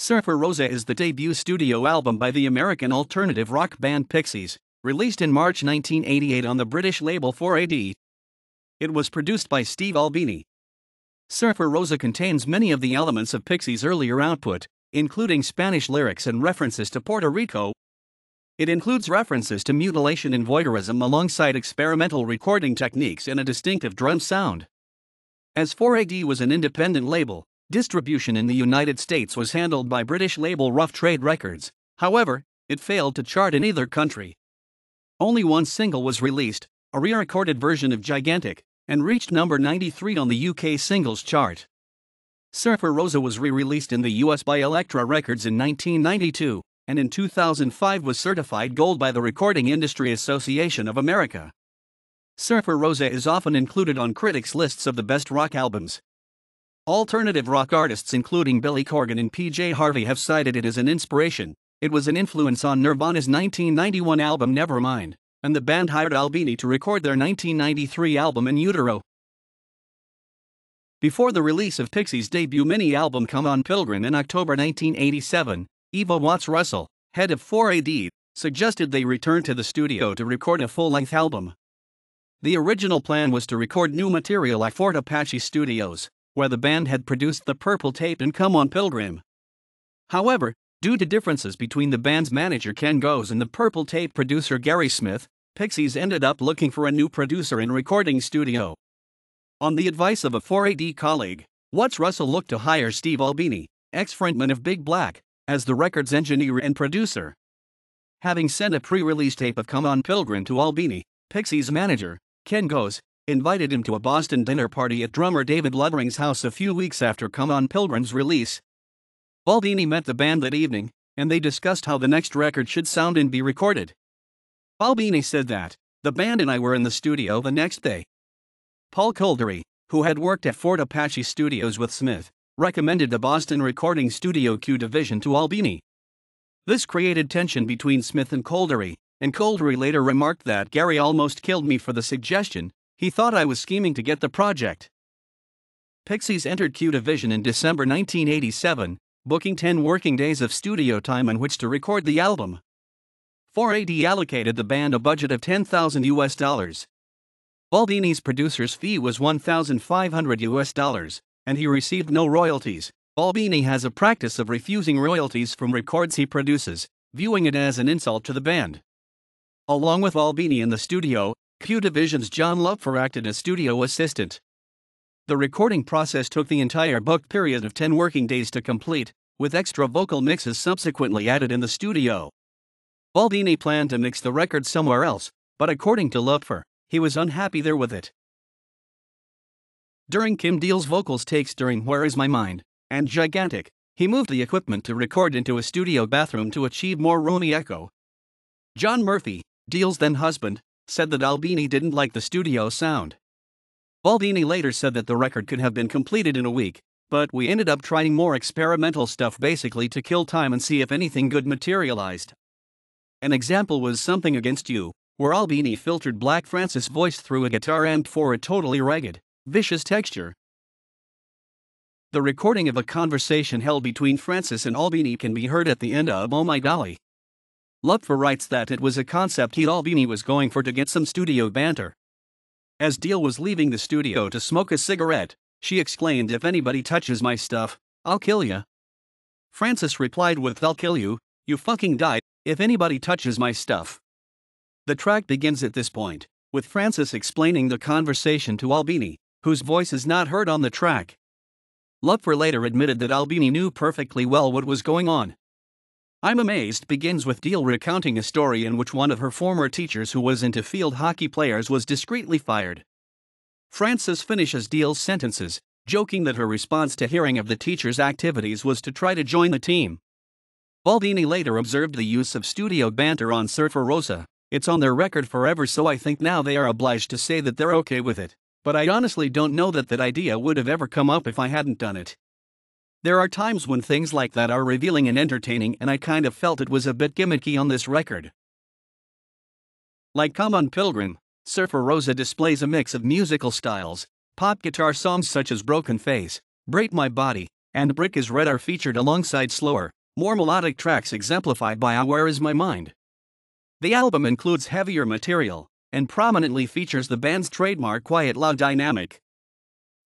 Surfer Rosa is the debut studio album by the American alternative rock band Pixies, released in March 1988 on the British label 4AD. It was produced by Steve Albini. Surfer Rosa contains many of the elements of Pixies' earlier output, including Spanish lyrics and references to Puerto Rico. It includes references to mutilation and voyeurism alongside experimental recording techniques and a distinctive drum sound. As 4AD was an independent label, Distribution in the United States was handled by British label Rough Trade Records, however, it failed to chart in either country. Only one single was released, a re recorded version of Gigantic, and reached number 93 on the UK singles chart. Surfer Rosa was re released in the US by Elektra Records in 1992, and in 2005 was certified gold by the Recording Industry Association of America. Surfer Rosa is often included on critics' lists of the best rock albums. Alternative rock artists including Billy Corgan and PJ Harvey have cited it as an inspiration. It was an influence on Nirvana's 1991 album Nevermind, and the band hired Albini to record their 1993 album In Utero. Before the release of Pixies' debut mini album Come On Pilgrim in October 1987, Ivo Watts Russell, head of 4AD, suggested they return to the studio to record a full length album. The original plan was to record new material at Fort Apache Studios, where the band had produced the Purple Tape and Come On Pilgrim. However, due to differences between the band's manager Ken Goes and the Purple Tape producer Gary Smith, Pixies ended up looking for a new producer and recording studio. On the advice of a 4AD colleague, Watts Russell looked to hire Steve Albini, ex frontman of Big Black, as the record's engineer and producer. Having sent a pre release tape of Come On Pilgrim to Albini, Pixies manager, Ken Goes, invited him to a Boston dinner party at drummer David Lovering's house a few weeks after Come On Pilgrim's release. Albini met the band that evening, and they discussed how the next record should sound and be recorded. Albini said that, the band and I were in the studio the next day. Paul Kolderie, who had worked at Fort Apache Studios with Smith, recommended the Boston recording studio Q division to Albini. This created tension between Smith and Kolderie, and Kolderie later remarked that Gary almost killed me for the suggestion, he thought I was scheming to get the project. Pixies entered Q Division in December 1987, booking 10 working days of studio time in which to record the album. 4AD allocated the band a budget of 10,000 US dollars. Albini's producer's fee was 1,500 US dollars, and he received no royalties. Albini has a practice of refusing royalties from records he produces, viewing it as an insult to the band. Along with Albini in the studio, Q Division's John Lupfer acted as studio assistant. The recording process took the entire booked period of 10 working days to complete, with extra vocal mixes subsequently added in the studio. Albini planned to mix the record somewhere else, but according to Lupfer, he was unhappy there with it. During Kim Deal's vocals takes during Where Is My Mind and Gigantic, he moved the equipment to record into a studio bathroom to achieve more roomy echo. John Murphy, Deal's then husband, said that Albini didn't like the studio sound. Albini later said that the record could have been completed in a week, but we ended up trying more experimental stuff basically to kill time and see if anything good materialized. An example was Something Against You, where Albini filtered Black Francis' voice through a guitar amp for a totally ragged, vicious texture. The recording of a conversation held between Francis and Albini can be heard at the end of Oh My Golly. Lupfer writes that it was a concept he Albini was going for to get some studio banter. As Deal was leaving the studio to smoke a cigarette, she exclaimed, If anybody touches my stuff, I'll kill ya. Francis replied with, I'll kill you, you fucking die, if anybody touches my stuff. The track begins at this point, with Francis explaining the conversation to Albini, whose voice is not heard on the track. Lupfer later admitted that Albini knew perfectly well what was going on, I'm amazed begins with Deal recounting a story in which one of her former teachers who was into field hockey players was discreetly fired. Francis finishes Deal's sentences, joking that her response to hearing of the teacher's activities was to try to join the team. Albini later observed the use of studio banter on Surfer Rosa. It's on their record forever, so I think now they are obliged to say that they're okay with it. But I honestly don't know that that idea would have ever come up if I hadn't done it. There are times when things like that are revealing and entertaining, and I kind of felt it was a bit gimmicky on this record. Like Come On Pilgrim, Surfer Rosa displays a mix of musical styles, pop guitar songs such as Broken Face, Break My Body, and Brick is Red are featured alongside slower, more melodic tracks exemplified by Where Is My Mind. The album includes heavier material and prominently features the band's trademark quiet loud dynamic.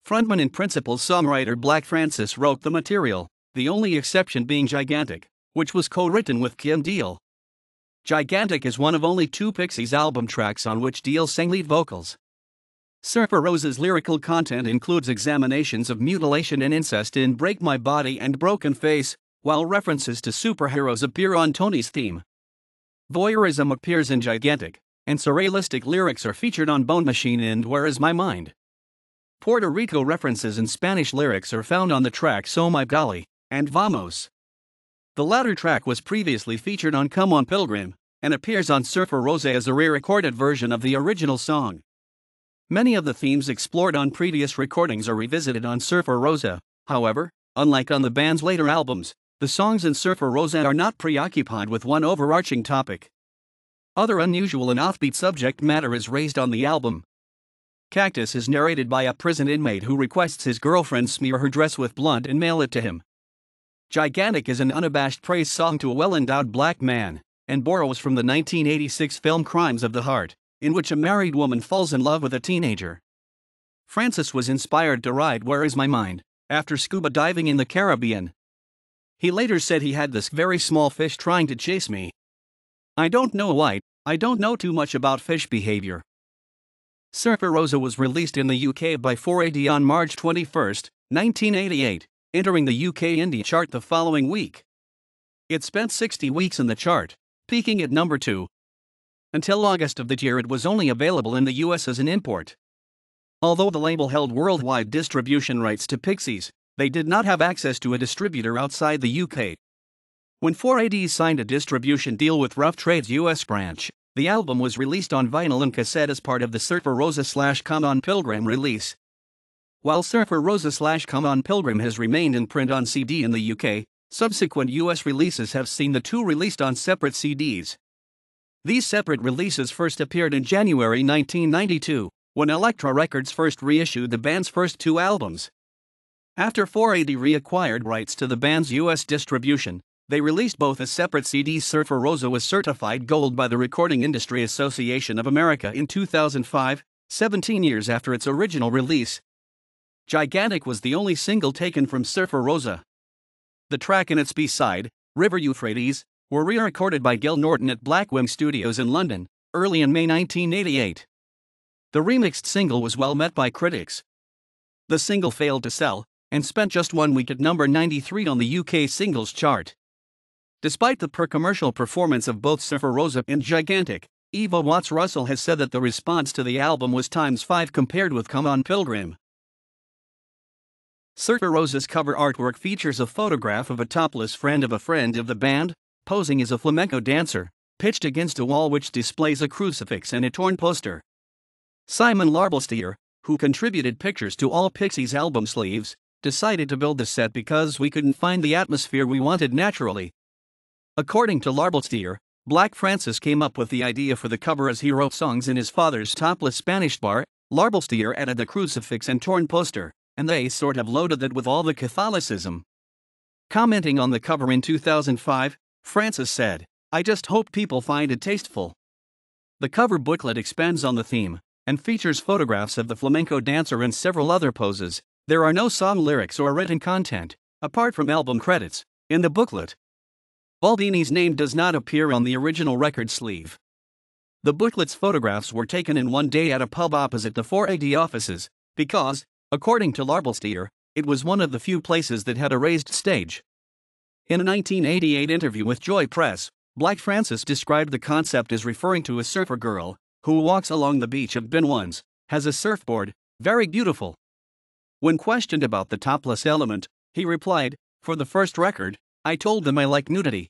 Frontman and principal songwriter Black Francis wrote the material, the only exception being Gigantic, which was co written with Kim Deal. Gigantic is one of only two Pixies album tracks on which Deal sang lead vocals. Surfer Rosa's lyrical content includes examinations of mutilation and incest in Break My Body and Broken Face, while references to superheroes appear on Tony's theme. Voyeurism appears in Gigantic, and surrealistic lyrics are featured on Bone Machine and Where Is My Mind. Puerto Rico references and Spanish lyrics are found on the tracks So My Golly and Vamos. The latter track was previously featured on Come On Pilgrim and appears on Surfer Rosa as a re recorded version of the original song. Many of the themes explored on previous recordings are revisited on Surfer Rosa, however, unlike on the band's later albums, the songs in Surfer Rosa are not preoccupied with one overarching topic. Other unusual and offbeat subject matter is raised on the album, Cactus is narrated by a prison inmate who requests his girlfriend smear her dress with blood and mail it to him. Gigantic is an unabashed praise song to a well endowed black man, and borrows from the 1986 film Crimes of the Heart, in which a married woman falls in love with a teenager. Francis was inspired to write Where Is My Mind after scuba diving in the Caribbean. He later said he had this very small fish trying to chase me. I don't know why, I don't know too much about fish behavior, Surfer Rosa was released in the UK by 4AD on March 21, 1988, entering the UK indie chart the following week. It spent 60 weeks in the chart, peaking at number 2. Until August of that year, it was only available in the US as an import. Although the label held worldwide distribution rights to Pixies, they did not have access to a distributor outside the UK. When 4AD signed a distribution deal with Rough Trade's US branch, the album was released on vinyl and cassette as part of the Surfer Rosa slash Come On Pilgrim release. While Surfer Rosa slash Come On Pilgrim has remained in print on CD in the UK, subsequent US releases have seen the two released on separate CDs. These separate releases first appeared in January 1992, when Elektra Records first reissued the band's first two albums. After 4AD reacquired rights to the band's US distribution, they released both a separate CD. Surfer Rosa was certified gold by the Recording Industry Association of America in 2005, 17 years after its original release. Gigantic was the only single taken from Surfer Rosa. The track and its B side, River Euphrates, were re recorded by Gil Norton at Blackwing Studios in London, early in May 1988. The remixed single was well met by critics. The single failed to sell, and spent just one week at number 93 on the UK singles chart. Despite the per commercial performance of both Surfer Rosa and Gigantic, Ivo Watts Russell has said that the response to the album was times 5 compared with Come On Pilgrim. Surfer Rosa's cover artwork features a photograph of a topless friend of a friend of the band, posing as a flamenco dancer, pitched against a wall which displays a crucifix and a torn poster. Simon Larbalestier, who contributed pictures to all Pixies album sleeves, decided to build the set because we couldn't find the atmosphere we wanted naturally, According to Larbalestier, Black Francis came up with the idea for the cover as he wrote songs in his father's topless Spanish bar. Larbalestier added the crucifix and torn poster, and they sort of loaded it with all the Catholicism. Commenting on the cover in 2005, Francis said, I just hope people find it tasteful. The cover booklet expands on the theme and features photographs of the flamenco dancer and several other poses. There are no song lyrics or written content, apart from album credits, in the booklet. Albini's name does not appear on the original record sleeve. The booklet's photographs were taken in one day at a pub opposite the 4AD offices, because, according to Larbalestier, it was one of the few places that had a raised stage. In a 1988 interview with Joy Press, Black Francis described the concept as referring to a surfer girl who walks along the beach of Binwans, has a surfboard, very beautiful. When questioned about the topless element, he replied, For the first record, I told them I like nudity.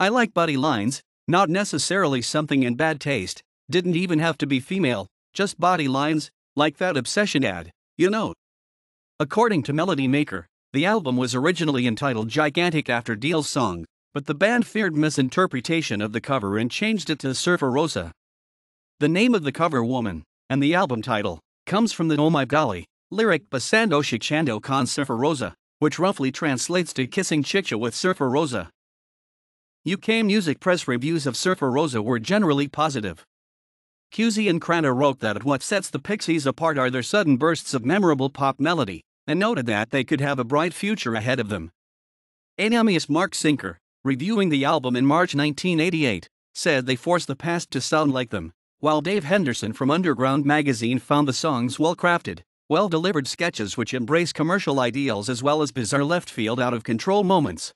I like body lines, not necessarily something in bad taste, didn't even have to be female, just body lines, like that Obsession ad, you know. According to Melody Maker, the album was originally entitled Gigantic after Deal's song, but the band feared misinterpretation of the cover and changed it to Surfer Rosa. The name of the cover woman, and the album title, comes from the Oh My Golly lyric Besando Chichando con Surfer Rosa, which roughly translates to kissing chicha with Surfer Rosa. UK music press reviews of Surfer Rosa were generally positive. Cusey and Crana wrote that what sets the Pixies apart are their sudden bursts of memorable pop melody, and noted that they could have a bright future ahead of them. NME's Mark Sinker, reviewing the album in March 1988, said they forced the past to sound like them, while Dave Henderson from Underground magazine found the songs well crafted, well delivered sketches which embrace commercial ideals as well as bizarre left field out of control moments.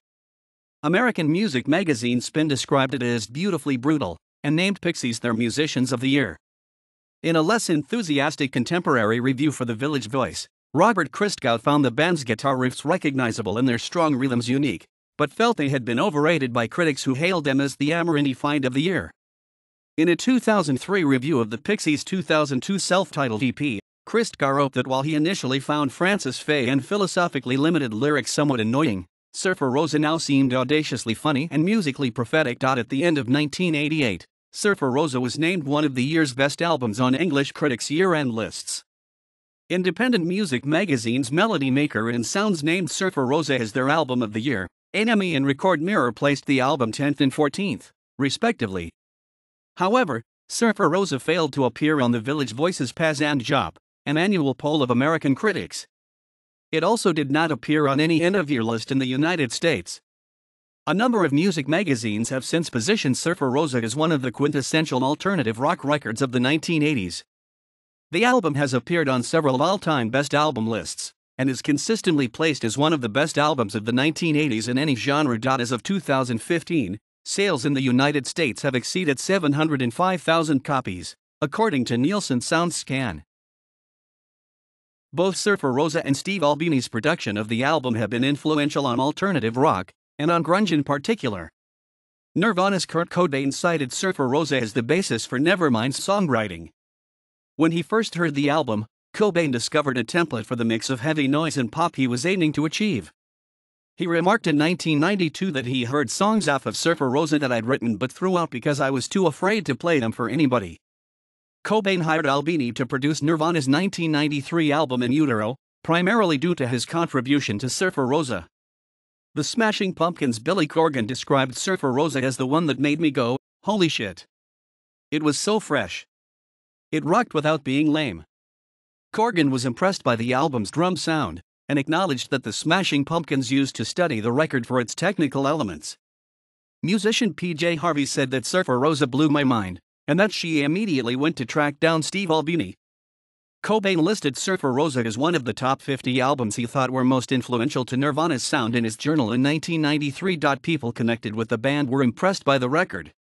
American Music magazine Spin described it as beautifully brutal and named Pixies their Musicians of the Year. In a less enthusiastic contemporary review for The Village Voice, Robert Christgau found the band's guitar riffs recognizable and their strong rhythms unique, but felt they had been overrated by critics who hailed them as the Amerindie Find of the Year. In a 2003 review of the Pixies' 2002 self titled EP, Christgau wrote that while he initially found Francis fey and philosophically limited lyrics somewhat annoying, Surfer Rosa now seemed audaciously funny and musically prophetic. At the end of 1988, Surfer Rosa was named one of the year's best albums on English critics' year end lists. Independent music magazine's Melody Maker and Sounds named Surfer Rosa as their album of the year. NME and Record Mirror placed the album 10th and 14th, respectively. However, Surfer Rosa failed to appear on the Village Voices Pazz and Jop, an annual poll of American critics. It also did not appear on any year list in the United States. A number of music magazines have since positioned Surfer Rosa as one of the quintessential alternative rock records of the 1980s. The album has appeared on several all time best album lists, and is consistently placed as one of the best albums of the 1980s in any genre. As of 2015, sales in the United States have exceeded 705,000 copies, according to Nielsen SoundScan. Both Surfer Rosa and Steve Albini's production of the album have been influential on alternative rock, and on grunge in particular. Nirvana's Kurt Cobain cited Surfer Rosa as the basis for Nevermind's songwriting. When he first heard the album, Cobain discovered a template for the mix of heavy noise and pop he was aiming to achieve. He remarked in 1992 that he heard songs off of Surfer Rosa that I'd written but threw out because I was too afraid to play them for anybody. Cobain hired Albini to produce Nirvana's 1993 album In Utero, primarily due to his contribution to Surfer Rosa. The Smashing Pumpkins' Billy Corgan described Surfer Rosa as the one that made me go, holy shit. It was so fresh. It rocked without being lame. Corgan was impressed by the album's drum sound and acknowledged that the Smashing Pumpkins used to study the record for its technical elements. Musician PJ Harvey said that Surfer Rosa blew my mind, and that she immediately went to track down Steve Albini. Cobain listed Surfer Rosa as one of the top 50 albums he thought were most influential to Nirvana's sound in his journal in 1993. People connected with the band were impressed by the record.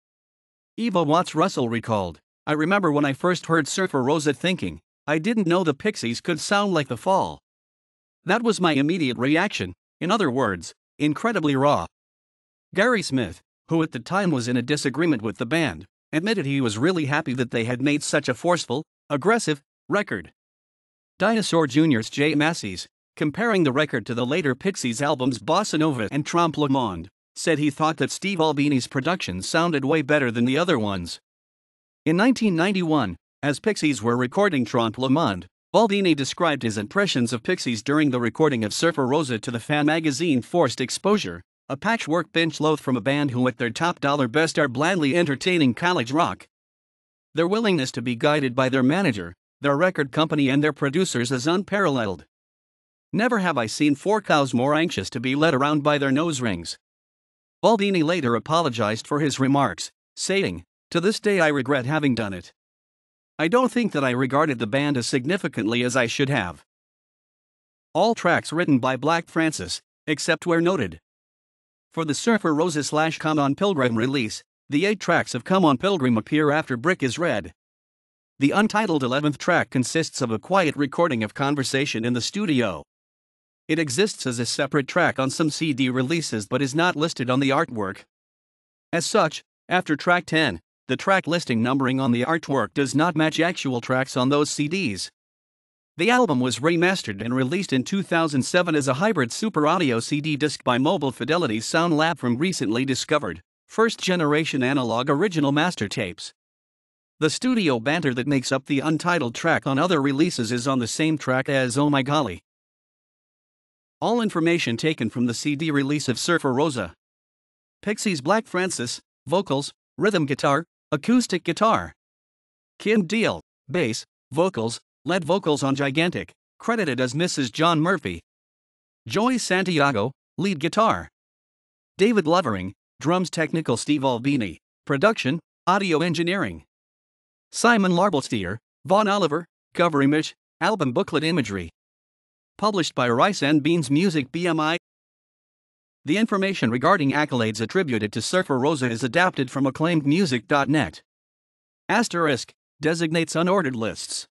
Ivo Watts Russell recalled, I remember when I first heard Surfer Rosa thinking, I didn't know the Pixies could sound like The Fall. That was my immediate reaction, in other words, incredibly raw. Gary Smith, who at the time was in a disagreement with the band, admitted he was really happy that they had made such a forceful, aggressive record. Dinosaur Jr.'s J. Mascis, comparing the record to the later Pixies albums Bossa Nova and Trompe le Monde, said he thought that Steve Albini's production sounded way better than the other ones. In 1991, as Pixies were recording Trompe le Monde, Albini described his impressions of Pixies during the recording of Surfer Rosa to the fan magazine Forced Exposure, a patchwork bench loath from a band who at their top dollar best are blandly entertaining college rock. Their willingness to be guided by their manager, their record company, and their producers is unparalleled. Never have I seen four cows more anxious to be led around by their nose rings. Albini later apologized for his remarks, saying, To this day I regret having done it. I don't think that I regarded the band as significantly as I should have. All tracks written by Black Francis, except where noted. For the Surfer Rosa slash Come on Pilgrim release, the eight tracks of Come on Pilgrim appear after Brick is Red. The untitled 11th track consists of a quiet recording of conversation in the studio. It exists as a separate track on some CD releases but is not listed on the artwork. As such, after track 10, the track listing numbering on the artwork does not match actual tracks on those CDs. The album was remastered and released in 2007 as a hybrid super audio CD disc by Mobile Fidelity's Sound Lab from recently discovered, first generation analog original master tapes. The studio banter that makes up the untitled track on other releases is on the same track as Oh My Golly. All information taken from the CD release of Surfer Rosa. Pixies Black Francis, vocals, rhythm guitar, acoustic guitar. Kim Deal, bass, vocals, lead vocals on Gigantic, credited as Mrs. John Murphy. Joey Santiago, lead guitar. David Lovering, drums technical Steve Albini, production, audio engineering. Simon Larbalestier, Vaughan Oliver, cover image, album booklet imagery. Published by Rice and Beans Music BMI. The information regarding accolades attributed to Surfer Rosa is adapted from acclaimedmusic.net. Asterisk designates unordered lists.